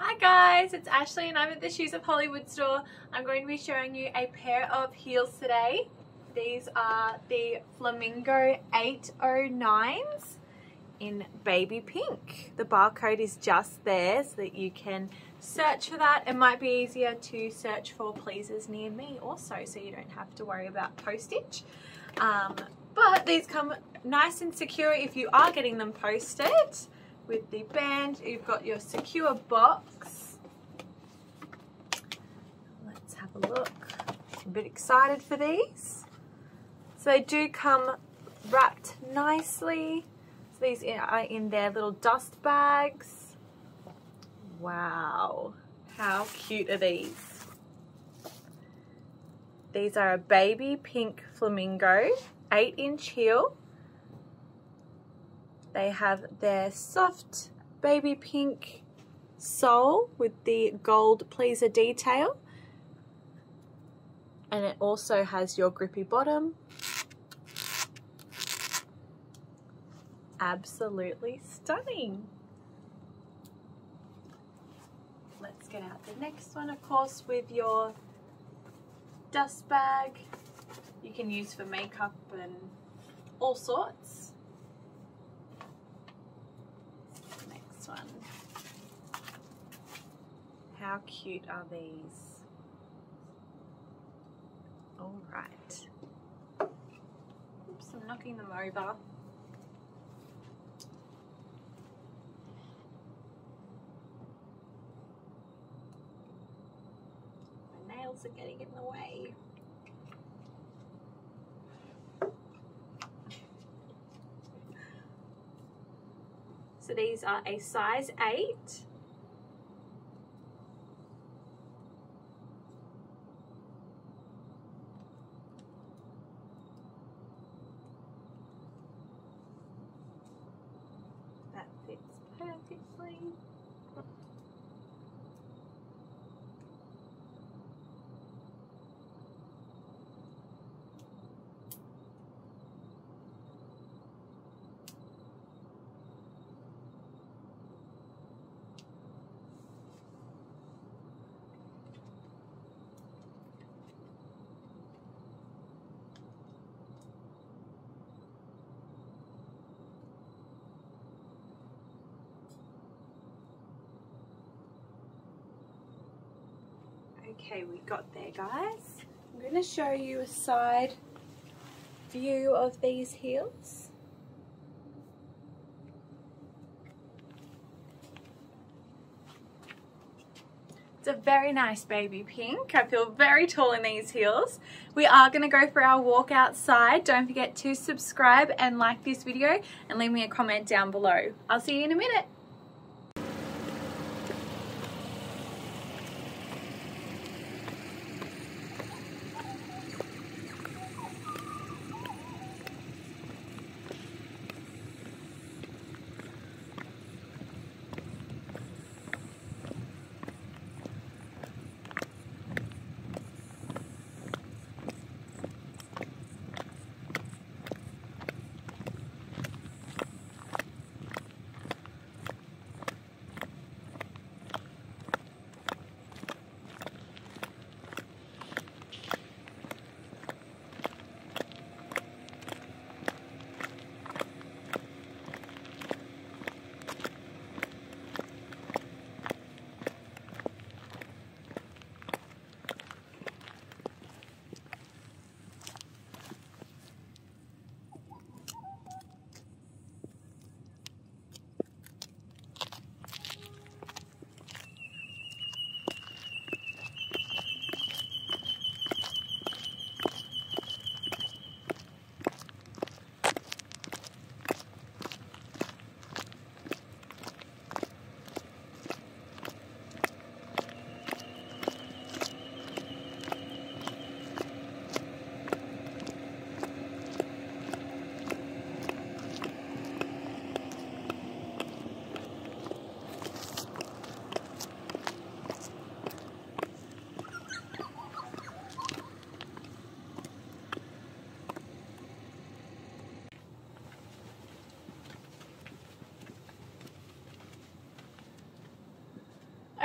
Hi guys, it's Ashley and I'm at the Shoes of Hollywood store. I'm going to be showing you a pair of heels today. These are the Flamingo 809s in baby pink. The barcode is just there so that you can search for that. It might be easier to search for pleasers near me also so you don't have to worry about postage. Um, but these come nice and secure if you are getting them posted with the band. You've got your secure box. Let's have a look. I'm a bit excited for these. So they do come wrapped nicely. So these are in their little dust bags. Wow, how cute are these? These are a baby pink flamingo, 8 inch heel. They have their soft baby pink sole with the gold pleaser detail. And it also has your grippy bottom. Absolutely stunning. Let's get out the next one, of course, with your dust bag. You can use for makeup and all sorts. one. How cute are these? All right. Oops, I'm knocking them over. My nails are getting in the way. So these are a size 8. That fits perfectly. Okay, we got there guys. I'm going to show you a side view of these heels. It's a very nice baby pink. I feel very tall in these heels. We are going to go for our walk outside. Don't forget to subscribe and like this video and leave me a comment down below. I'll see you in a minute.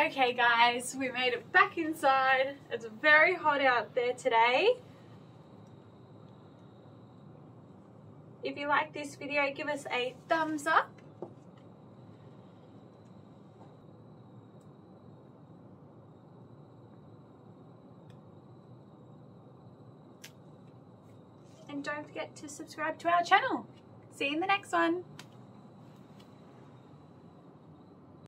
Okay guys, we made it back inside. It's very hot out there today. If you like this video, give us a thumbs up. And don't forget to subscribe to our channel. See you in the next one.